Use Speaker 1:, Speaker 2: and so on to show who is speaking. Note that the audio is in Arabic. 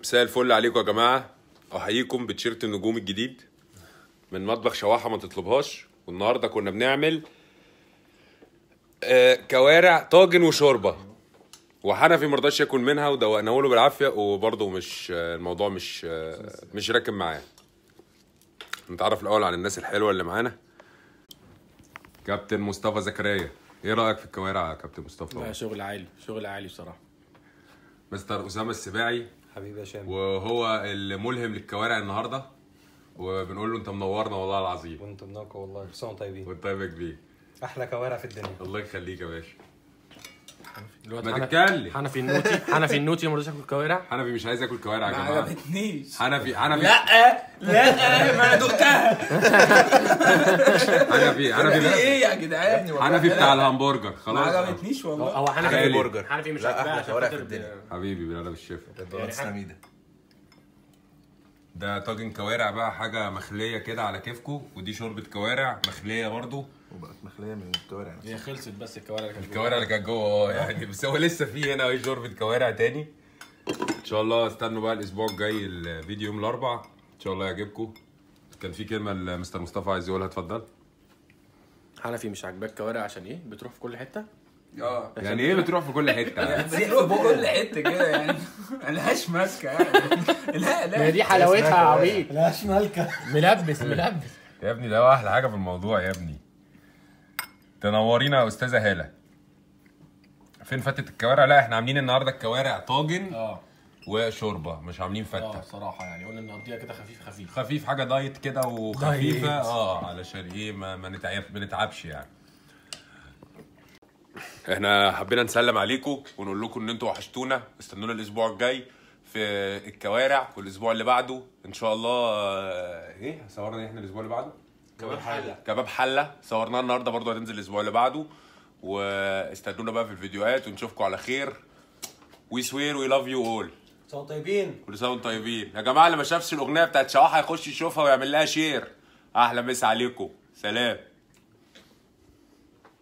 Speaker 1: مساء الفل عليكم يا جماعة. احييكم بتيشيرت النجوم الجديد من مطبخ شواحة ما تطلبهاش. والنهاردة كنا بنعمل آه كوارع طاجن وشوربة. وحنفي ما رضاش ياكل منها ودوقناه له بالعافية وبرضه مش آه، الموضوع مش آه، مش راكب معاه نتعرف الأول عن الناس الحلوة اللي معانا. كابتن مصطفى زكريا. إيه رأيك في الكوارع يا كابتن
Speaker 2: لا
Speaker 1: مصطفى
Speaker 2: شغل عالي شغل عالي بصراحة.
Speaker 1: مستر أسامة السباعي.
Speaker 3: حبيبي يا شام.
Speaker 1: وهو الملهم للكوارع النهارده وبنقول له انت منورنا والله العظيم.
Speaker 3: وأنتم منوركم والله كل سنه وأنتم طيبين.
Speaker 1: وانت طيب يا كبير.
Speaker 3: أحلى كوارع في الدنيا.
Speaker 1: الله يخليك يا باشا.
Speaker 2: دلوقتي
Speaker 1: ما
Speaker 2: حنف-
Speaker 1: تتكلم.
Speaker 2: حنفي النوتي. حنفي النوتي ما رضاش ياكل كوارع
Speaker 1: حنفي مش عايز ياكل كوارع يا
Speaker 4: ما
Speaker 1: جماعة.
Speaker 4: عجبتنيش.
Speaker 1: حنفي حنفي
Speaker 4: لا لا ما أنا دقتها.
Speaker 1: حنفي
Speaker 4: في
Speaker 1: حنفي
Speaker 4: إيه يا جدعان؟
Speaker 1: حنفي بتاع الهمبرجر
Speaker 4: ما
Speaker 1: خلاص.
Speaker 4: عجبتنيش والله.
Speaker 2: هو حنفي. برجر. حنفي مش
Speaker 5: لا،
Speaker 2: عاجباه
Speaker 5: أحلى
Speaker 2: عشان
Speaker 5: كوارع
Speaker 2: خاطر
Speaker 5: في الدنيا.
Speaker 1: حبيبي بالله بالشفا.
Speaker 5: الدولار سميدة
Speaker 1: ده طاجن كوارع بقى حاجة مخلية كده على كيفكو ودي شوربة كوارع مخلية برضو.
Speaker 5: وبقت مخلية من الكوارع
Speaker 2: هي خلصت بس الكوارع اللي كانت
Speaker 1: الكوارع اللي كانت جوه آه يعني بس هو لسه في هنا اهي شوربه كوارع تاني. إن شاء الله استنوا بقى الأسبوع الجاي الفيديو يوم الاربع إن شاء الله يعجبكم. كان في كلمة لمستر مصطفى عايز يقولها اتفضل.
Speaker 2: حنفي مش عاجباك كوارع عشان إيه؟ بتروح في كل حتة؟
Speaker 4: آه.
Speaker 1: يعني إيه بتروح في كل حتة؟
Speaker 4: بتروح كل حتة كده يعني. ملهاش ماسكة يعني. لا لا.
Speaker 2: ما دي حلاوتها يا عبيط.
Speaker 5: لاش مالكة
Speaker 2: ملبس ملبس.
Speaker 1: يا ابني ده أحلى حاجة في الموضوع يا ابني. تنورينا يا أستاذة هالة. فين فتة الكوارع؟ لا إحنا عاملين النهارده الكوارع طاجن
Speaker 2: آه.
Speaker 1: وشوربة مش عاملين
Speaker 2: آه
Speaker 1: فتة
Speaker 2: صراحة يعني قلنا نقضيها كده خفيف خفيف.
Speaker 1: خفيف حاجة دايت كده وخفيفة.
Speaker 2: دايت.
Speaker 1: آه علشان إيه؟ ما ما نتعب ما نتعبش يعني. إحنا حبينا نسلم عليكم ونقول لكم إن أنتوا وحشتونا. استنونا الأسبوع الجاي في الكوارع والأسبوع اللي بعده. إن شاء الله آه، إيه؟ صورنا إيه إحنا الأسبوع اللي بعده؟
Speaker 2: كباب حلة.
Speaker 1: كباب حلة. صورناه النهارده برضو هتنزل الأسبوع اللي بعده. واستنونا بقى في الفيديوهات ونشوفكم على خير. we swear we love you all
Speaker 3: طيبين.
Speaker 1: كل سنة وأنتم طيبين. يا جماعة اللي ما شافش الأغنية بتاعت شوحها يخش يشوفها ويعمل لها شير أحلى مسا عليكم. سلام.